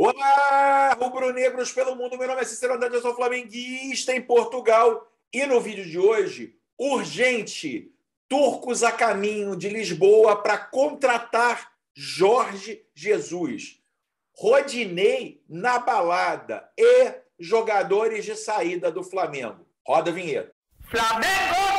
Olá, rubro-negros pelo mundo. Meu nome é Cícero Andrade, eu sou flamenguista em Portugal. E no vídeo de hoje, urgente, turcos a caminho de Lisboa para contratar Jorge Jesus. Rodinei na balada e jogadores de saída do Flamengo. Roda a vinheta. Flamengo!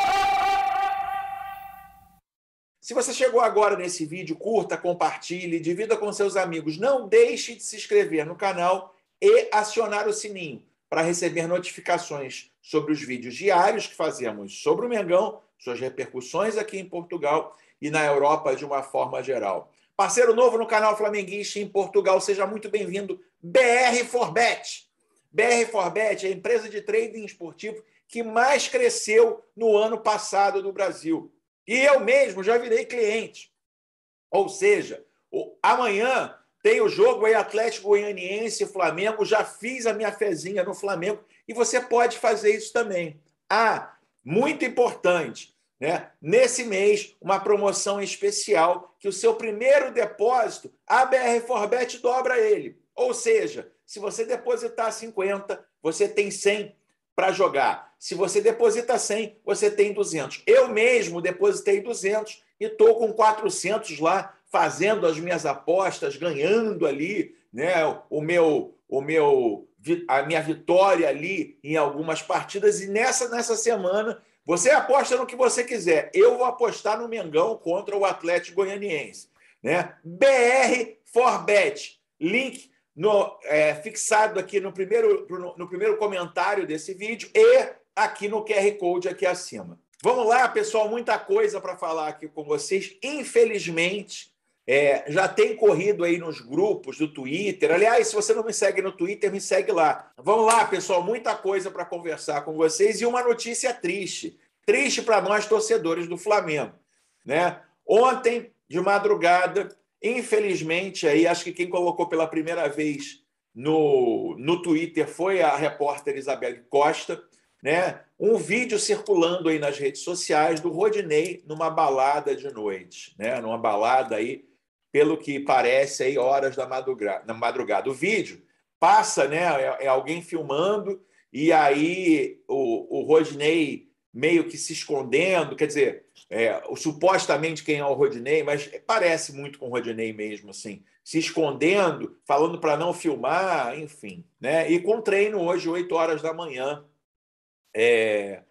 Se você chegou agora nesse vídeo, curta, compartilhe, divida com seus amigos. Não deixe de se inscrever no canal e acionar o sininho para receber notificações sobre os vídeos diários que fazemos sobre o Mengão, suas repercussões aqui em Portugal e na Europa de uma forma geral. Parceiro novo no canal Flamenguista em Portugal, seja muito bem-vindo, BR Forbet. BR Forbet é a empresa de trading esportivo que mais cresceu no ano passado do Brasil. E eu mesmo já virei cliente. Ou seja, amanhã tem o jogo aí Atlético Goianiense Flamengo, já fiz a minha fezinha no Flamengo e você pode fazer isso também. Ah, muito importante, né? Nesse mês, uma promoção especial que o seu primeiro depósito, a BR Forbet dobra ele. Ou seja, se você depositar 50, você tem 100 para jogar. Se você deposita 100, você tem 200. Eu mesmo depositei 200 e estou com 400 lá, fazendo as minhas apostas, ganhando ali né, o meu, o meu, a minha vitória ali em algumas partidas. E nessa, nessa semana, você aposta no que você quiser. Eu vou apostar no Mengão contra o Atlético Goianiense. Né? BR Forbet. Link no, é, fixado aqui no primeiro, no, no primeiro comentário desse vídeo e aqui no QR Code aqui acima. Vamos lá, pessoal, muita coisa para falar aqui com vocês. Infelizmente, é, já tem corrido aí nos grupos do Twitter. Aliás, se você não me segue no Twitter, me segue lá. Vamos lá, pessoal, muita coisa para conversar com vocês e uma notícia triste. Triste para nós, torcedores do Flamengo. Né? Ontem, de madrugada, infelizmente, aí acho que quem colocou pela primeira vez no, no Twitter foi a repórter Isabelle Costa né? Um vídeo circulando aí nas redes sociais do Rodinei numa balada de noite, né? Numa balada aí, pelo que parece aí horas da madrugada. Na madrugada. O vídeo passa, né? É, é alguém filmando e aí o, o Rodinei meio que se escondendo, quer dizer, é, supostamente quem é o Rodinei, mas parece muito com o Rodinei mesmo, assim, se escondendo, falando para não filmar, enfim, né? E com treino hoje, 8 horas da manhã, é,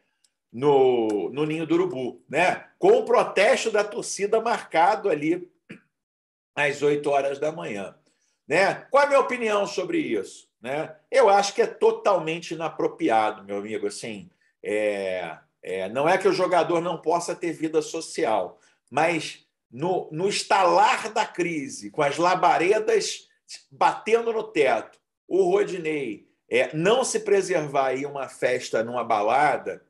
no, no Ninho do Urubu, né? com o protesto da torcida marcado ali às 8 horas da manhã. Né? Qual é a minha opinião sobre isso? Né? Eu acho que é totalmente inapropriado, meu amigo. Assim, é, é, não é que o jogador não possa ter vida social, mas no, no estalar da crise, com as labaredas batendo no teto, o Rodinei é, não se preservar aí uma festa numa balada,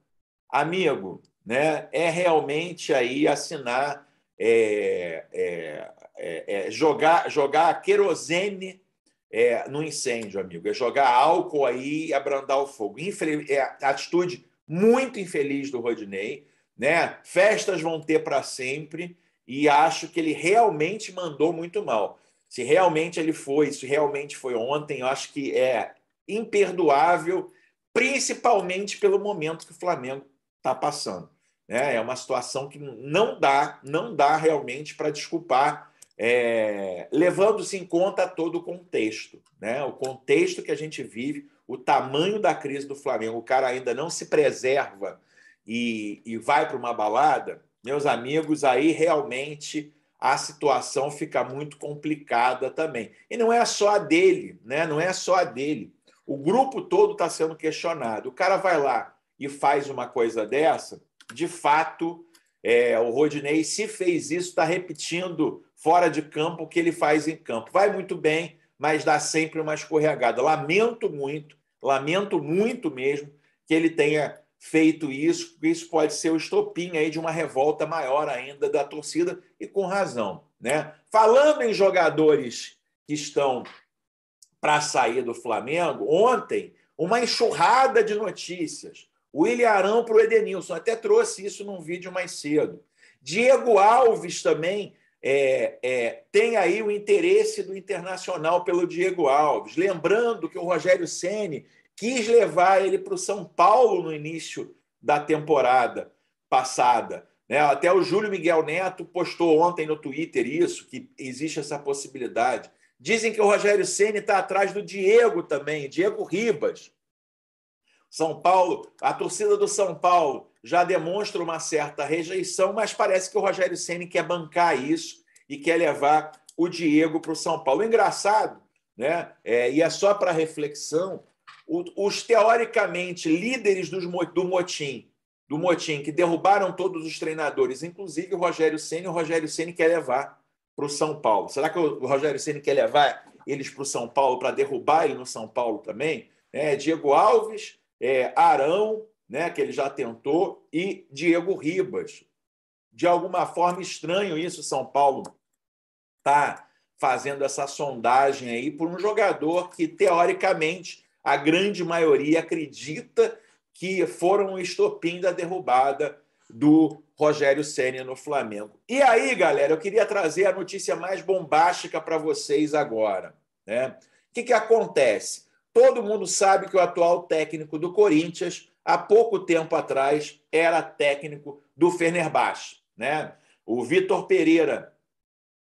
amigo, né, é realmente aí assinar, é, é, é, é jogar, jogar querosene é, no incêndio, amigo. É jogar álcool aí e abrandar o fogo. Infeliz, é atitude muito infeliz do Rodinei. Né? Festas vão ter para sempre e acho que ele realmente mandou muito mal. Se realmente ele foi, se realmente foi ontem, eu acho que é imperdoável, principalmente pelo momento que o Flamengo está passando. Né? É uma situação que não dá, não dá realmente para desculpar, é, levando-se em conta todo o contexto, né? o contexto que a gente vive, o tamanho da crise do Flamengo. O cara ainda não se preserva e, e vai para uma balada, meus amigos, aí realmente a situação fica muito complicada também. E não é só a dele, né? não é só a dele. O grupo todo está sendo questionado. O cara vai lá e faz uma coisa dessa, de fato, é, o Rodinei, se fez isso, está repetindo fora de campo o que ele faz em campo. Vai muito bem, mas dá sempre uma escorregada. Lamento muito, lamento muito mesmo que ele tenha feito isso, porque isso pode ser o estopim aí de uma revolta maior ainda da torcida e com razão, né? Falando em jogadores que estão para sair do Flamengo, ontem, uma enxurrada de notícias. O William Arão para o Edenilson, até trouxe isso num vídeo mais cedo. Diego Alves também é, é, tem aí o interesse do Internacional pelo Diego Alves. Lembrando que o Rogério Ceni quis levar ele para o São Paulo no início da temporada passada. Né? Até o Júlio Miguel Neto postou ontem no Twitter isso, que existe essa possibilidade. Dizem que o Rogério Ceni está atrás do Diego também, Diego Ribas. São Paulo, a torcida do São Paulo já demonstra uma certa rejeição, mas parece que o Rogério Ceni quer bancar isso e quer levar o Diego para o São Paulo. Engraçado, né? É, e é só para reflexão, os teoricamente líderes do motim, do motim que derrubaram todos os treinadores, inclusive o Rogério Ceni, o Rogério Ceni quer levar para o São Paulo. Será que o Rogério Ceni quer levar eles para o São Paulo para derrubar ele no São Paulo também? É, Diego Alves, é, Arão, né, que ele já tentou, e Diego Ribas. De alguma forma, estranho isso, São Paulo está fazendo essa sondagem aí por um jogador que, teoricamente, a grande maioria acredita que foram o estopim da derrubada do Rogério Senna no Flamengo. E aí, galera, eu queria trazer a notícia mais bombástica para vocês agora. Né? O que, que acontece? Todo mundo sabe que o atual técnico do Corinthians, há pouco tempo atrás, era técnico do Fenerbahçe. Né? O Vitor Pereira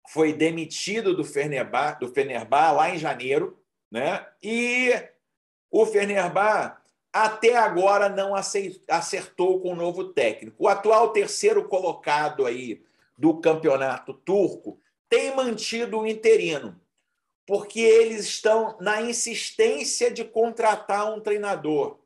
foi demitido do Fenerbahçe, do Fenerbahçe lá em janeiro, né? e o Fenerbahçe até agora não acertou com o novo técnico. O atual terceiro colocado aí do campeonato turco tem mantido o interino, porque eles estão na insistência de contratar um treinador.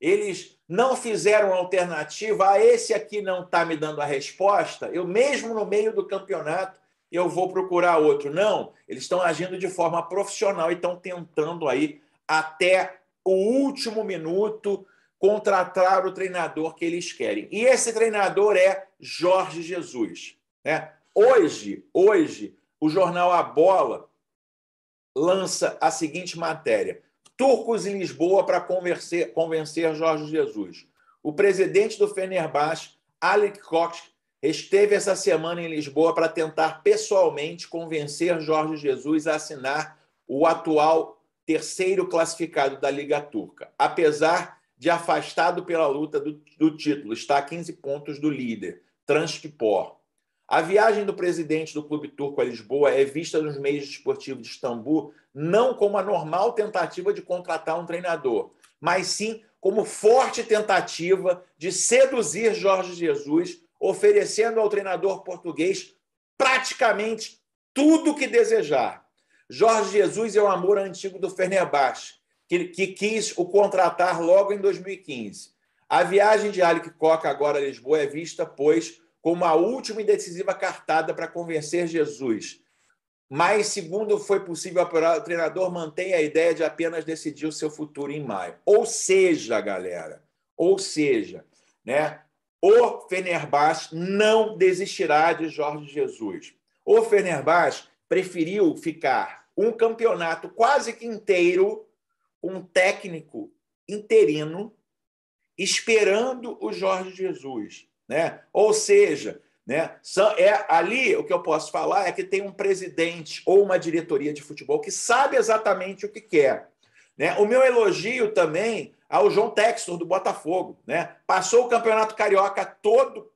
Eles não fizeram alternativa, ah, esse aqui não está me dando a resposta, eu mesmo no meio do campeonato eu vou procurar outro. Não, eles estão agindo de forma profissional e estão tentando aí até o último minuto contratar o treinador que eles querem. E esse treinador é Jorge Jesus. Né? Hoje, hoje, o jornal A Bola lança a seguinte matéria: Turcos em Lisboa para convencer, convencer Jorge Jesus. O presidente do Fenerbahçe, Alec Koch, esteve essa semana em Lisboa para tentar pessoalmente convencer Jorge Jesus a assinar o atual terceiro classificado da Liga Turca, apesar de afastado pela luta do, do título, está a 15 pontos do líder, Transpor. A viagem do presidente do clube turco a Lisboa é vista nos meios esportivos de Istambul não como a normal tentativa de contratar um treinador, mas sim como forte tentativa de seduzir Jorge Jesus, oferecendo ao treinador português praticamente tudo o que desejar. Jorge Jesus é o amor antigo do Fenerbahçe, que, que quis o contratar logo em 2015. A viagem de Alec Coca agora a Lisboa é vista, pois, como a última e decisiva cartada para convencer Jesus. Mas, segundo foi possível apurar, o treinador mantém a ideia de apenas decidir o seu futuro em maio. Ou seja, galera, ou seja, né, o Fenerbahçe não desistirá de Jorge Jesus. O Fenerbahçe preferiu ficar um campeonato quase que inteiro com um técnico interino esperando o Jorge Jesus, né? Ou seja, né, é ali o que eu posso falar é que tem um presidente ou uma diretoria de futebol que sabe exatamente o que quer. Né? O meu elogio também ao João Textor do Botafogo, né? Passou o Campeonato Carioca todo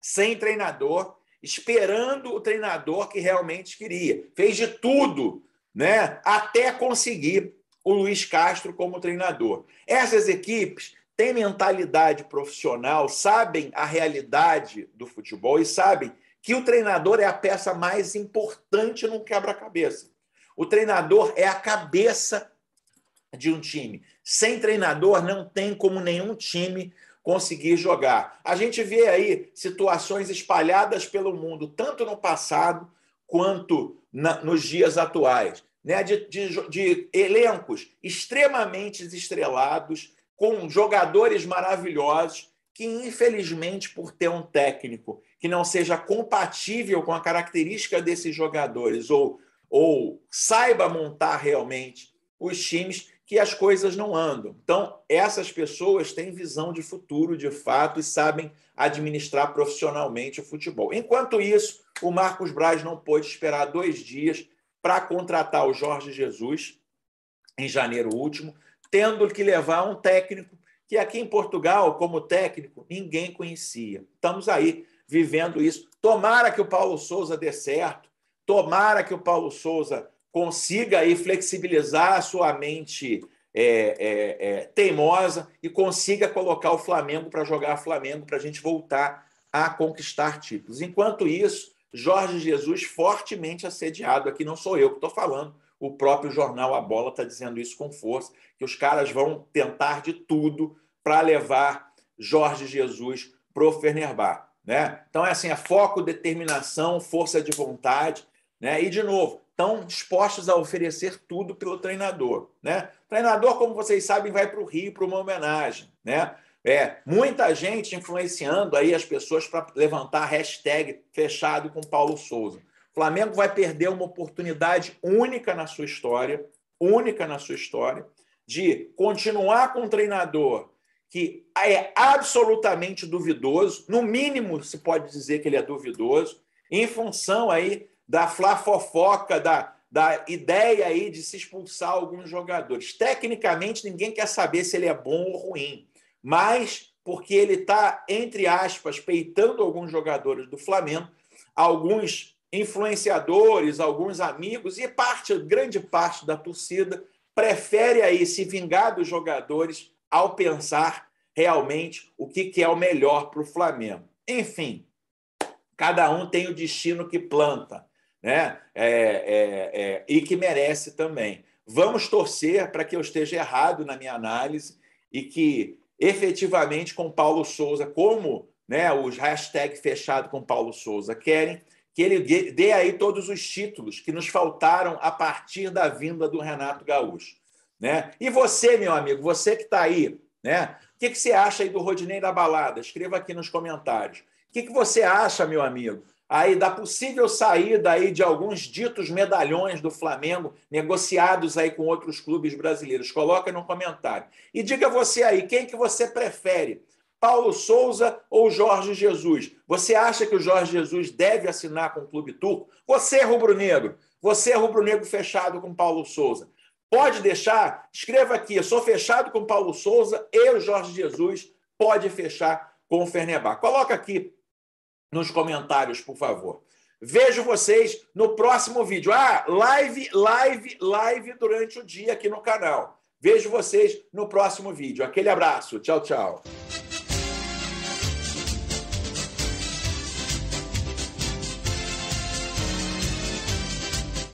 sem treinador, esperando o treinador que realmente queria. Fez de tudo, né? Até conseguir o Luiz Castro como treinador. Essas equipes têm mentalidade profissional, sabem a realidade do futebol e sabem que o treinador é a peça mais importante num quebra-cabeça. O treinador é a cabeça de um time. Sem treinador, não tem como nenhum time conseguir jogar. A gente vê aí situações espalhadas pelo mundo, tanto no passado quanto na, nos dias atuais, né? de, de, de elencos extremamente estrelados, com jogadores maravilhosos, que infelizmente, por ter um técnico que não seja compatível com a característica desses jogadores ou, ou saiba montar realmente os times, que as coisas não andam. Então, essas pessoas têm visão de futuro, de fato, e sabem administrar profissionalmente o futebol. Enquanto isso, o Marcos Braz não pôde esperar dois dias para contratar o Jorge Jesus em janeiro último, tendo que levar um técnico que aqui em Portugal, como técnico, ninguém conhecia. Estamos aí vivendo isso. Tomara que o Paulo Souza dê certo, tomara que o Paulo Souza consiga aí flexibilizar a sua mente é, é, é, teimosa e consiga colocar o Flamengo para jogar Flamengo para a gente voltar a conquistar títulos. Enquanto isso, Jorge Jesus fortemente assediado aqui, não sou eu que estou falando, o próprio jornal A Bola está dizendo isso com força, que os caras vão tentar de tudo para levar Jorge Jesus para o Fenerbahçe. Né? Então, é assim, é foco, determinação, força de vontade. Né? E, de novo, estão dispostos a oferecer tudo pelo treinador. Né? O treinador, como vocês sabem, vai para o Rio para uma homenagem. Né? É, muita gente influenciando aí as pessoas para levantar hashtag fechado com Paulo Souza. Flamengo vai perder uma oportunidade única na sua história, única na sua história, de continuar com um treinador que é absolutamente duvidoso, no mínimo se pode dizer que ele é duvidoso, em função aí da flafofoca, da, da ideia aí de se expulsar alguns jogadores. Tecnicamente, ninguém quer saber se ele é bom ou ruim, mas porque ele está, entre aspas, peitando alguns jogadores do Flamengo, alguns influenciadores, alguns amigos e parte, grande parte da torcida prefere aí se vingar dos jogadores ao pensar realmente o que, é o melhor para o Flamengo. Enfim, cada um tem o destino que planta né? É, é, é, e que merece também. Vamos torcer para que eu esteja errado na minha análise e que efetivamente com Paulo Souza, como né, os hashtag fechado com Paulo Souza querem, que ele dê aí todos os títulos que nos faltaram a partir da vinda do Renato Gaúcho. Né? E você, meu amigo, você que está aí, né? O que, que você acha aí do Rodinei da Balada? Escreva aqui nos comentários. O que, que você acha, meu amigo, aí da possível saída aí de alguns ditos medalhões do Flamengo negociados aí com outros clubes brasileiros? Coloca no comentário. E diga você aí, quem que você prefere? Paulo Souza ou Jorge Jesus? Você acha que o Jorge Jesus deve assinar com o clube turco? Você, rubro-negro, você, rubro-negro fechado com Paulo Souza. Pode deixar? Escreva aqui. Eu sou fechado com Paulo Souza e o Jorge Jesus pode fechar com o Fernebar. Coloca aqui nos comentários, por favor. Vejo vocês no próximo vídeo. Ah, live, live, live durante o dia aqui no canal. Vejo vocês no próximo vídeo. Aquele abraço. Tchau, tchau.